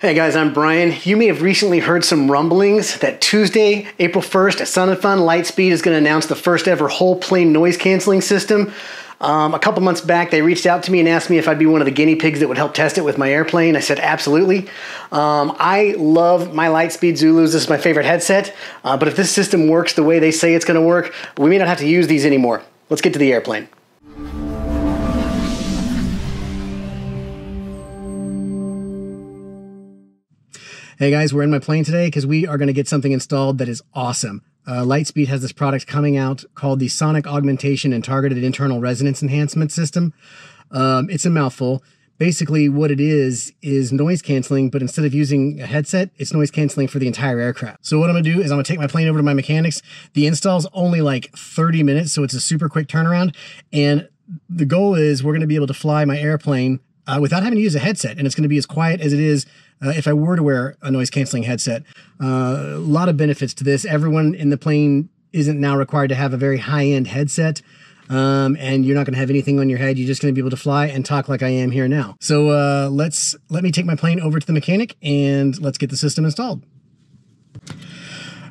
Hey guys, I'm Brian. You may have recently heard some rumblings that Tuesday, April 1st at Sun and Fun, Lightspeed is going to announce the first ever whole plane noise canceling system. Um, a couple months back, they reached out to me and asked me if I'd be one of the guinea pigs that would help test it with my airplane. I said absolutely. Um, I love my Lightspeed Zulus. This is my favorite headset. Uh, but if this system works the way they say it's going to work, we may not have to use these anymore. Let's get to the airplane. Hey guys, we're in my plane today because we are going to get something installed that is awesome. Uh, Lightspeed has this product coming out called the Sonic Augmentation and Targeted Internal Resonance Enhancement System. Um, it's a mouthful. Basically, what it is is noise canceling, but instead of using a headset, it's noise canceling for the entire aircraft. So what I'm gonna do is I'm gonna take my plane over to my mechanics. The install's only like 30 minutes, so it's a super quick turnaround. And the goal is we're gonna be able to fly my airplane uh, without having to use a headset, and it's gonna be as quiet as it is uh, if I were to wear a noise canceling headset. Uh, a lot of benefits to this. Everyone in the plane isn't now required to have a very high end headset. Um, and you're not going to have anything on your head. You're just going to be able to fly and talk like I am here now. So uh, let's let me take my plane over to the mechanic and let's get the system installed.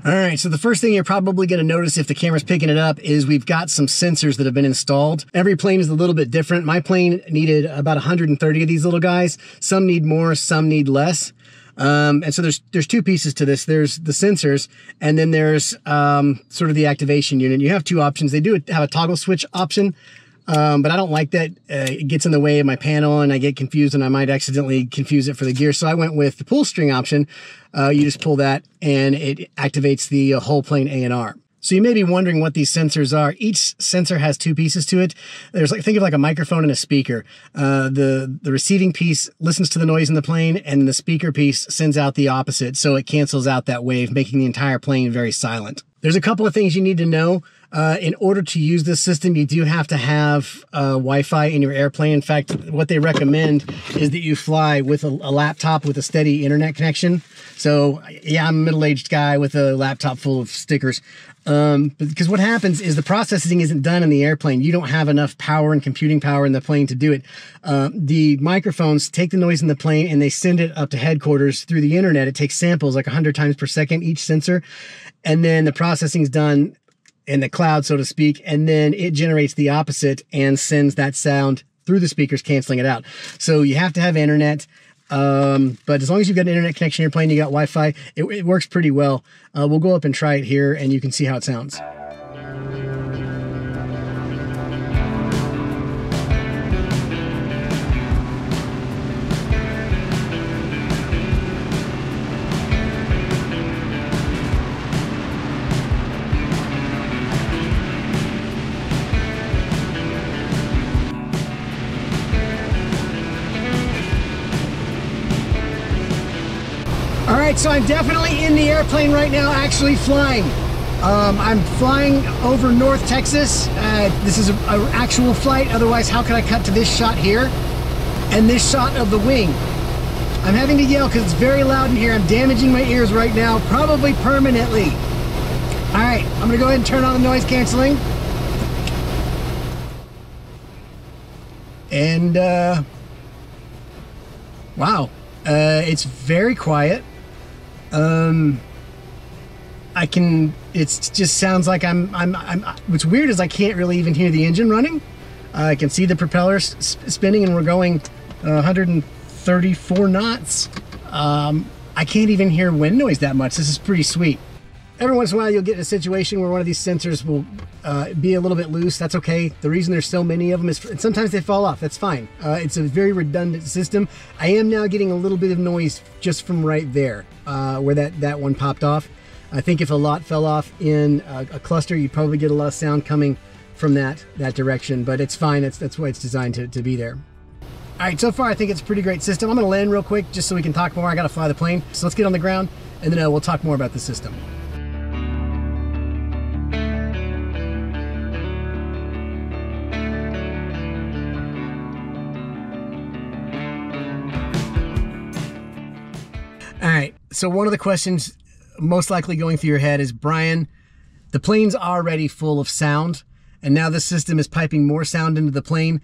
All right, so the first thing you're probably going to notice if the camera's picking it up is we've got some sensors that have been installed. Every plane is a little bit different. My plane needed about 130 of these little guys. Some need more, some need less. Um, and so there's there's two pieces to this. There's the sensors, and then there's um, sort of the activation unit. You have two options. They do have a toggle switch option, um, but I don't like that. Uh, it gets in the way of my panel and I get confused and I might accidentally confuse it for the gear. So I went with the pull string option. Uh, you just pull that and it activates the uh, whole plane ANR. So you may be wondering what these sensors are. Each sensor has two pieces to it. There's like, think of like a microphone and a speaker. Uh, the, the receiving piece listens to the noise in the plane and the speaker piece sends out the opposite. So it cancels out that wave, making the entire plane very silent. There's a couple of things you need to know. Uh, in order to use this system, you do have to have uh, Wi-Fi in your airplane. In fact, what they recommend is that you fly with a, a laptop with a steady internet connection. So yeah, I'm a middle-aged guy with a laptop full of stickers. Um, because what happens is the processing isn't done in the airplane. You don't have enough power and computing power in the plane to do it. Uh, the microphones take the noise in the plane and they send it up to headquarters through the internet. It takes samples like 100 times per second each sensor. And then the processing is done in the cloud, so to speak, and then it generates the opposite and sends that sound through the speakers, canceling it out. So you have to have internet. Um, but as long as you've got an internet connection in your plane, you got Wi-Fi, it, it works pretty well. Uh, we'll go up and try it here and you can see how it sounds. All right, so I'm definitely in the airplane right now, actually flying. Um, I'm flying over North Texas. Uh, this is an actual flight. Otherwise, how could I cut to this shot here and this shot of the wing? I'm having to yell because it's very loud in here. I'm damaging my ears right now, probably permanently. All right, I'm gonna go ahead and turn on the noise canceling. And, uh, wow, uh, it's very quiet. Um, I can. It just sounds like I'm. I'm. I'm. What's weird is I can't really even hear the engine running. Uh, I can see the propellers spinning, and we're going uh, 134 knots. Um, I can't even hear wind noise that much. This is pretty sweet. Every once in a while, you'll get in a situation where one of these sensors will uh, be a little bit loose. That's okay. The reason there's so many of them is sometimes they fall off. That's fine. Uh, it's a very redundant system. I am now getting a little bit of noise just from right there uh, where that, that one popped off. I think if a lot fell off in a, a, cluster, you'd probably get a lot of sound coming from that that direction, but it's fine. That's, that's why it's designed to, to be there. All right, so far I think it's a pretty great system. I'm gonna land real quick just so we can talk more. I gotta fly the plane. So let's get on the ground and then uh, we'll talk more about the system. So one of the questions most likely going through your head is, Brian, the plane's already full of sound, and now the system is piping more sound into the plane.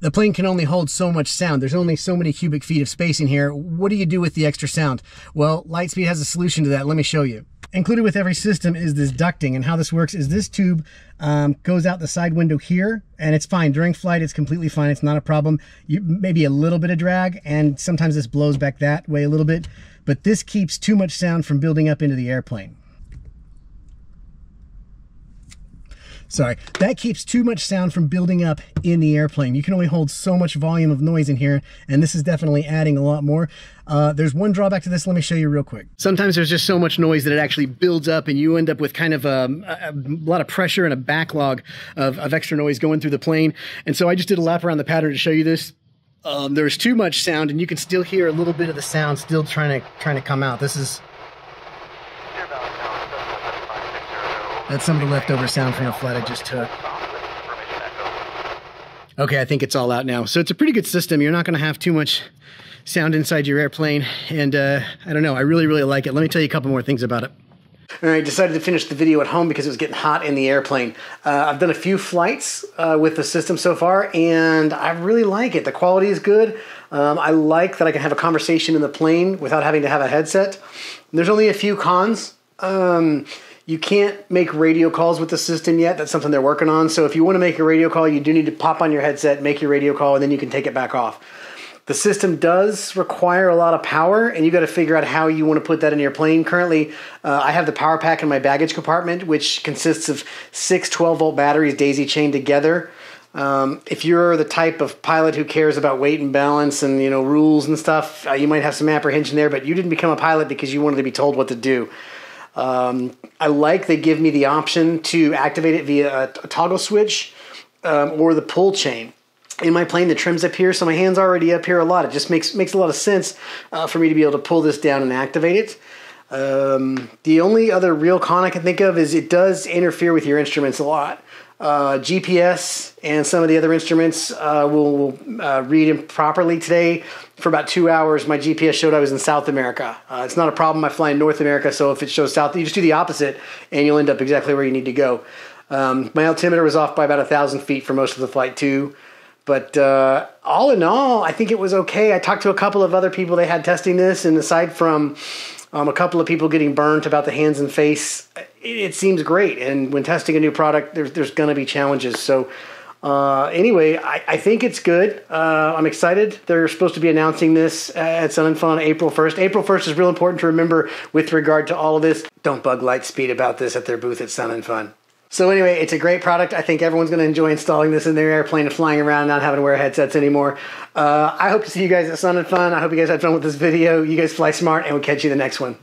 The plane can only hold so much sound. There's only so many cubic feet of space in here. What do you do with the extra sound? Well, Lightspeed has a solution to that. Let me show you. Included with every system is this ducting, and how this works is this tube um, goes out the side window here, and it's fine. During flight, it's completely fine. It's not a problem. You, maybe a little bit of drag, and sometimes this blows back that way a little bit, but this keeps too much sound from building up into the airplane. Sorry, that keeps too much sound from building up in the airplane. You can only hold so much volume of noise in here, and this is definitely adding a lot more. Uh, there's one drawback to this. Let me show you real quick. Sometimes there's just so much noise that it actually builds up, and you end up with kind of um, a, a lot of pressure and a backlog of, of extra noise going through the plane. And so I just did a lap around the pattern to show you this. Um, there's too much sound, and you can still hear a little bit of the sound still trying to trying to come out. This is That's some of the leftover sound from the flight I just took. Okay, I think it's all out now. So it's a pretty good system. You're not going to have too much sound inside your airplane. And uh, I don't know, I really, really like it. Let me tell you a couple more things about it. Right, I decided to finish the video at home because it was getting hot in the airplane. Uh, I've done a few flights uh, with the system so far, and I really like it. The quality is good. Um, I like that I can have a conversation in the plane without having to have a headset. There's only a few cons. Um, you can't make radio calls with the system yet. That's something they're working on. So if you want to make a radio call, you do need to pop on your headset, make your radio call, and then you can take it back off. The system does require a lot of power, and you got to figure out how you want to put that in your plane. Currently, uh, I have the power pack in my baggage compartment, which consists of six 12 volt batteries daisy chained together. Um, if you're the type of pilot who cares about weight and balance and you know rules and stuff, uh, you might have some apprehension there. But you didn't become a pilot because you wanted to be told what to do. Um, I like they give me the option to activate it via a, toggle switch um, or the pull chain. In my plane, the trim's up here, so my hand's already up here a lot. It just makes makes a lot of sense uh, for me to be able to pull this down and activate it. Um, the only other real con I can think of is it does interfere with your instruments a lot. Uh, GPS and some of the other instruments uh, will, will uh, read improperly today. For about two hours, my GPS showed I was in South America. Uh, it's not a problem. I fly in North America, so if it shows South, you just do the opposite, and you'll end up exactly where you need to go. Um, my altimeter was off by about a thousand feet for most of the flight too. But uh, all in all, I think it was okay. I talked to a couple of other people they had testing this, and aside from um, a couple of people getting burnt about the hands and face. It, it seems great, and when testing a new product, there's there's going to be challenges. So. Uh, anyway, I, I, think it's good. Uh, I'm excited. They're supposed to be announcing this at Sun and Fun April 1st. April 1st is real important to remember with regard to all of this. Don't bug Lightspeed about this at their booth at Sun and Fun. So anyway, it's a great product. I think everyone's going to enjoy installing this in their airplane and flying around, not having to wear headsets anymore. Uh, I hope to see you guys at Sun and Fun. I hope you guys had fun with this video. You guys fly smart, and we'll catch you the next one.